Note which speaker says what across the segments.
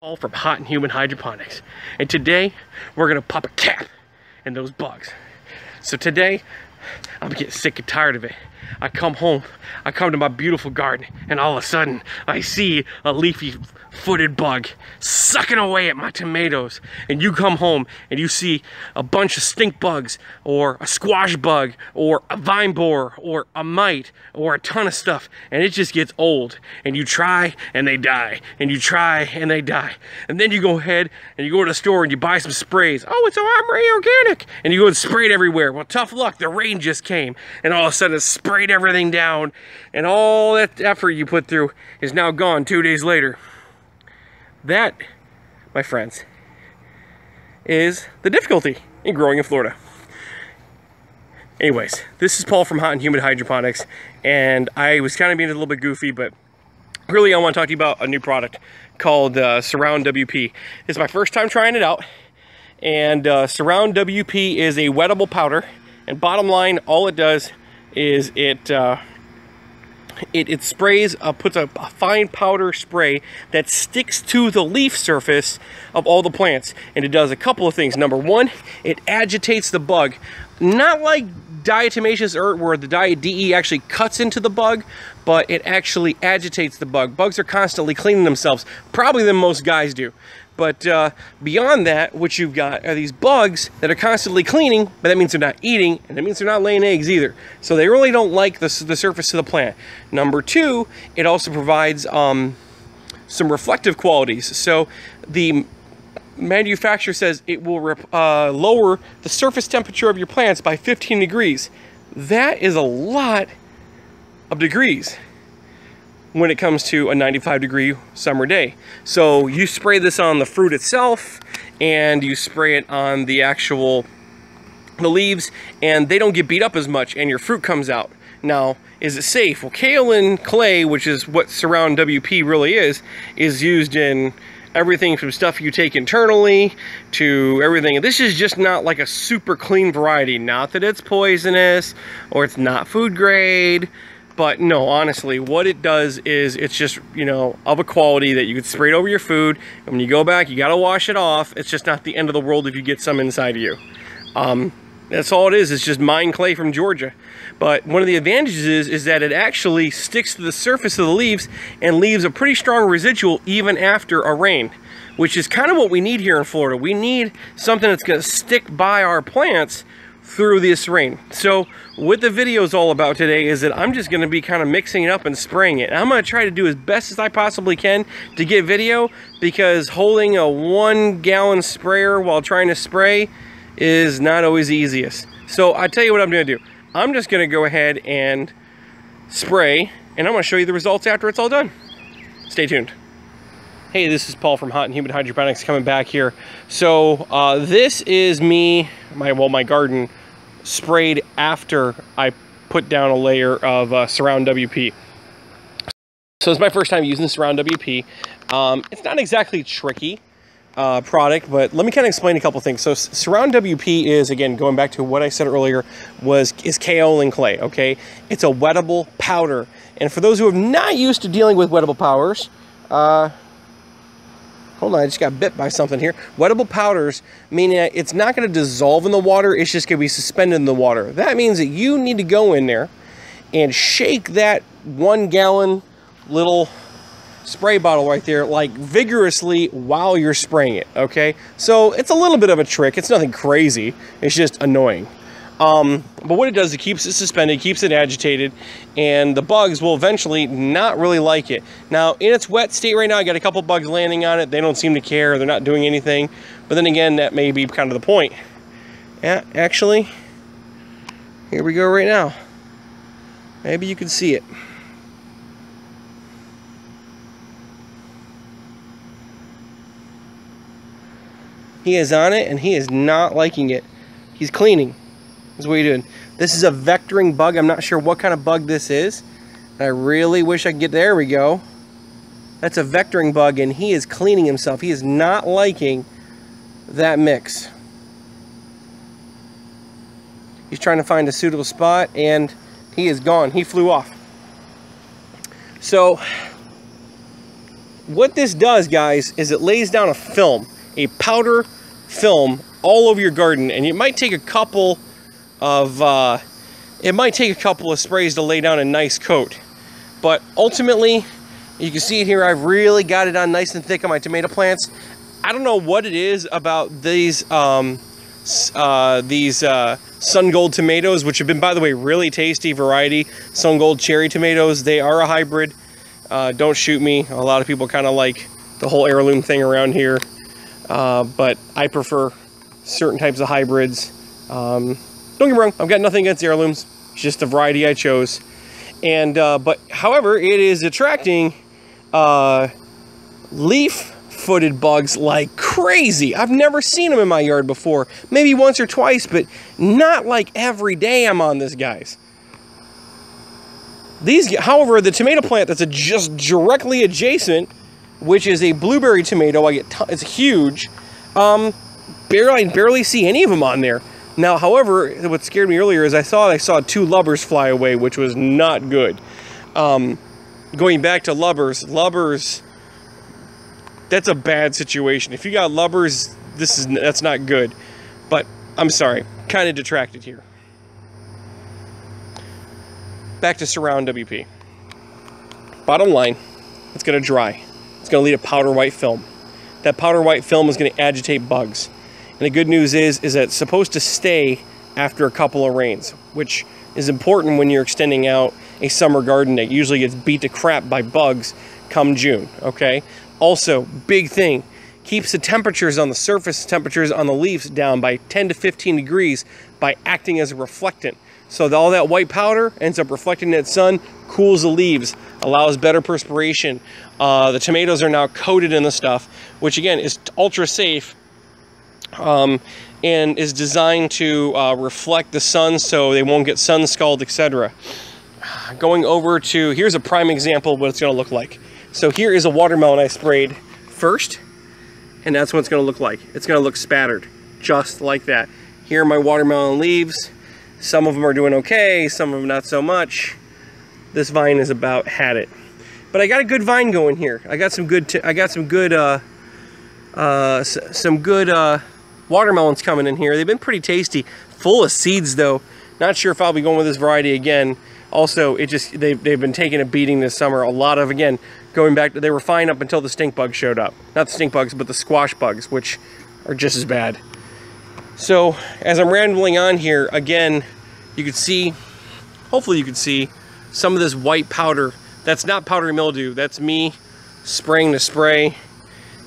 Speaker 1: all from Hot and Humid Hydroponics. And today, we're gonna pop a cap in those bugs. So today, I'm getting sick and tired of it. I come home, I come to my beautiful garden, and all of a sudden, I see a leafy footed bug sucking away at my tomatoes. And you come home and you see a bunch of stink bugs, or a squash bug, or a vine borer, or a mite, or a ton of stuff, and it just gets old. And you try and they die, and you try and they die. And then you go ahead and you go to the store and you buy some sprays. Oh, it's Armory Organic. And you go and spray it everywhere. Well, tough luck, the rain just came, and all of a sudden it sprayed everything down, and all that effort you put through is now gone two days later. That, my friends, is the difficulty in growing in Florida. Anyways, this is Paul from Hot and Humid Hydroponics, and I was kind of being a little bit goofy, but really I want to talk to you about a new product called uh, Surround WP. It's my first time trying it out, and uh, Surround WP is a wettable powder, and bottom line, all it does is it uh, it, it sprays, uh, puts a, a, fine powder spray that sticks to the leaf surface of all the plants. And it does a couple of things. Number one, it agitates the bug. Not like diatomaceous earth where the diet DE actually cuts into the bug, but it actually agitates the bug. Bugs are constantly cleaning themselves, probably than most guys do. But uh, beyond that, what you've got are these bugs that are constantly cleaning, but that means they're not eating, and that means they're not laying eggs either. So they really don't like the, the surface of the plant. Number two, it also provides um, some reflective qualities. So the manufacturer says it will uh, lower the surface temperature of your plants by 15 degrees. That is a lot of degrees when it comes to a 95 degree summer day. So you spray this on the fruit itself and you spray it on the actual the leaves and they don't get beat up as much and your fruit comes out. Now, is it safe? Well, kaolin clay, which is what Surround WP really is, is used in everything from stuff you take internally to everything. This is just not like a super clean variety. Not that it's poisonous or it's not food grade. But no, honestly, what it does is it's just, you know, of a quality that you could spray it over your food. And when you go back, you got to wash it off. It's just not the end of the world if you get some inside of you. Um, that's all it is. It's just mined clay from Georgia. But one of the advantages is, is that it actually sticks to the surface of the leaves and leaves a pretty strong residual even after a rain, which is kind of what we need here in Florida. We need something that's going to stick by our plants through this rain. So what the video is all about today is that I'm just going to be kind of mixing it up and spraying it. I'm going to try to do as best as I possibly can to get video because holding a one gallon sprayer while trying to spray is not always the easiest. So I tell you what I'm going to do. I'm just going to go ahead and spray and I'm going to show you the results after it's all done. Stay tuned. Hey, this is Paul from Hot and Humid Hydroponics coming back here. So uh, this is me, my well, my garden sprayed after I put down a layer of uh, Surround WP. So it's my first time using Surround WP. Um, it's not exactly tricky uh, product, but let me kind of explain a couple things. So Surround WP is, again, going back to what I said earlier, was is kaolin clay, okay? It's a wettable powder. And for those who are not used to dealing with wettable powders, uh, hold on, I just got bit by something here. Wettable powders, meaning it's not going to dissolve in the water, it's just to be suspended in the water. That means that you need to go in there and shake that one gallon little spray bottle right there like vigorously while you're spraying it, okay? So it's a little bit of a trick. It's nothing crazy. It's just annoying. Um, but what it does, it keeps it suspended, keeps it agitated, and the bugs will eventually not really like it. Now, in its wet state right now, I got a couple bugs landing on it. They don't seem to care. They're not doing anything. But then again, that may be kind of the point. Yeah, actually, here we go right now. Maybe you can see it. He is on it, and he is not liking it. He's cleaning is what you're doing. This is a vectoring bug. I'm not sure what kind of bug this is. I really wish I could get, there we go. That's a vectoring bug and he is cleaning himself. He is not liking that mix. He's trying to find a suitable spot and he is gone. He flew off. So what this does, guys, is it lays down a film, a powder film all over your garden. And it might take a couple of, uh, it might take a couple of sprays to lay down a nice coat. But ultimately, you can see it here, I've really got it on nice and thick on my tomato plants. I don't know what it is about these um, uh, these uh, Sun Gold tomatoes, which have been, by the way, really tasty variety. Sun Gold cherry tomatoes, they are a hybrid. Uh, don't shoot me. A lot of people kind of like the whole heirloom thing around here. Uh, but I prefer certain types of hybrids. Um, don't get me wrong, I've got nothing against heirlooms. It's just the variety I chose. And, uh, but however, it is attracting uh, leaf footed bugs like crazy. I've never seen them in my yard before. Maybe once or twice, but not like every day I'm on this, guys. These, however, the tomato plant that's just directly adjacent, which is a blueberry tomato, I get it's huge. Um, barely, I barely see any of them on there. Now, however, what scared me earlier is I saw I saw two lubbers fly away, which was not good. Um, going back to lubbers, lubbers that's a bad situation. If you got lubbers, this is that's not good. But I'm sorry, kind of detracted here. Back to surround WP. Bottom line, it's going to dry. It's going to lead a powder white film. That powder white film is going to agitate bugs. And the good news is, is that it's supposed to stay after a couple of rains, which is important when you're extending out a summer garden that usually gets beat to crap by bugs come June, okay? Also, big thing, keeps the temperatures on the surface temperatures on the leaves down by 10 to 15 degrees by acting as a reflectant. So all that white powder ends up reflecting that sun, cools the leaves, allows better perspiration. Uh, the tomatoes are now coated in the stuff, which again is ultra safe um, and is designed to uh, reflect the sun so they won't get sun scald, etc. Going over to, here's a prime example of what it's gonna look like. So here is a watermelon I sprayed first, and that's what it's gonna look like. It's gonna look spattered, just like that. Here are my watermelon leaves. Some of them are doing okay, some of them not so much. This vine is about had it. But I got a good vine going here. I got some good, I got some good, uh, uh, some good uh, watermelons coming in here. They've been pretty tasty, full of seeds though. Not sure if I'll be going with this variety again. Also, it just they've, they've been taking a beating this summer. A lot of, again, going back, to, they were fine up until the stink bugs showed up. Not the stink bugs, but the squash bugs, which are just as bad. So, as I'm rambling on here, again, you can see, hopefully you can see, some of this white powder. That's not powdery mildew. That's me spraying the spray,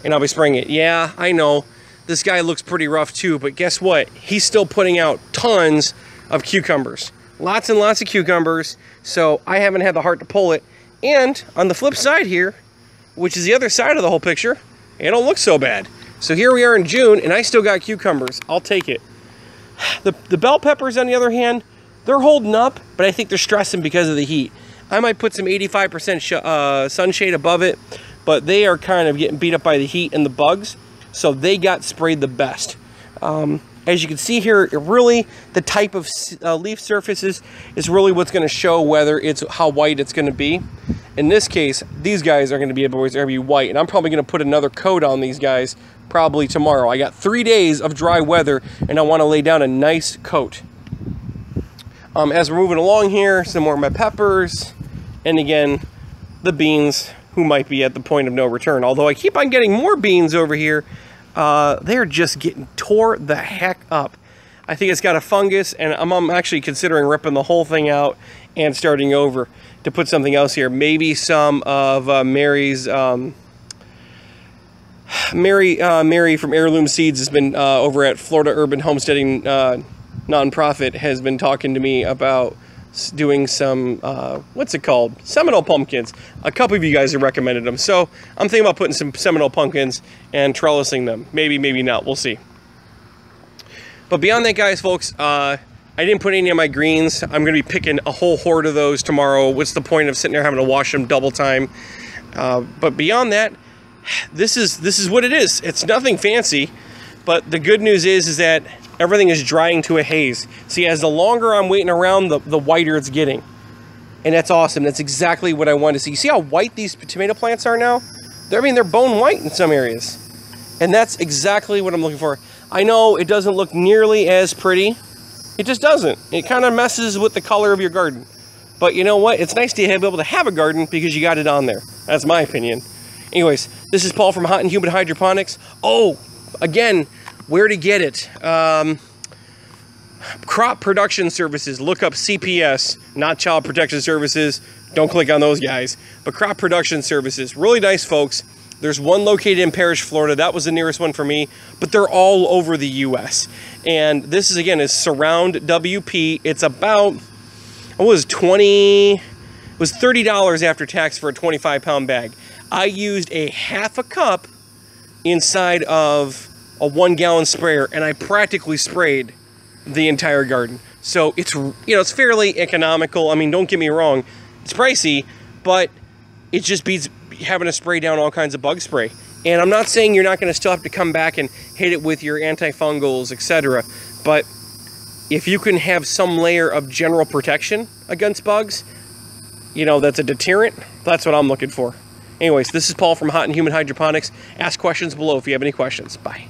Speaker 1: and I'll be spraying it. Yeah, I know. This guy looks pretty rough too, but guess what? He's still putting out tons of cucumbers lots and lots of cucumbers. So I haven't had the heart to pull it. And on the flip side here, which is the other side of the whole picture, it don't look so bad. So here we are in June and I still got cucumbers. I'll take it. The, the bell peppers on the other hand, they're holding up, but I think they're stressing because of the heat. I might put some 85% uh, sunshade above it, but they are kind of getting beat up by the heat and the bugs. So they got sprayed the best. Um, as you can see here, really the type of uh, leaf surfaces is really what's going to show whether it's how white it's going to be. In this case, these guys are going to be able to be white, and I'm probably going to put another coat on these guys probably tomorrow. I got three days of dry weather, and I want to lay down a nice coat. Um, as we're moving along here, some more of my peppers, and again, the beans, who might be at the point of no return. Although I keep on getting more beans over here, uh, they're just getting tore the heck up. I think it's got a fungus, and I'm, I'm, actually considering ripping the whole thing out and starting over to put something else here. Maybe some of uh, Mary's. Um, Mary, uh, Mary from Heirloom Seeds has been uh, over at Florida Urban Homesteading uh, Nonprofit has been talking to me about doing some, uh, what's it called? Seminole pumpkins. A couple of you guys have recommended them. So I'm thinking about putting some Seminole pumpkins and trellising them. Maybe, maybe not. We'll see. But beyond that, guys, folks, uh, I didn't put any of my greens. I'm going to be picking a whole horde of those tomorrow. What's the point of sitting there having to wash them double time? Uh, but beyond that, this is this is what it is. It's nothing fancy, but the good news is is that everything is drying to a haze. See, as the longer I'm waiting around, the, the whiter it's getting. And that's awesome. That's exactly what I want to see. You See how white these tomato plants are now? They're, I mean, they're bone white in some areas. And that's exactly what I'm looking for. I know it doesn't look nearly as pretty. It just doesn't. It kind of messes with the color of your garden. But you know what? It's nice to be able to have a garden because you got it on there. That's my opinion. Anyways, this is Paul from Hot and Humid Hydroponics. Oh, again, where to get it? Um, crop production services. Look up CPS, not Child Protection Services. Don't click on those guys. But crop production services. Really nice folks. There's one located in Parrish, Florida. That was the nearest one for me, but they're all over the U.S. And this is again is Surround WP. It's about it was 20 it was $30 after tax for a 25 pound bag. I used a half a cup inside of a one gallon sprayer and I practically sprayed the entire garden. So it's you know it's fairly economical. I mean, don't get me wrong, it's pricey, but it just beats having to spray down all kinds of bug spray. And I'm not saying you're not going to still have to come back and hit it with your antifungals, etc. But if you can have some layer of general protection against bugs, you know, that's a deterrent, that's what I'm looking for. Anyways, this is Paul from Hot and Humid Hydroponics. Ask questions below if you have any questions. Bye.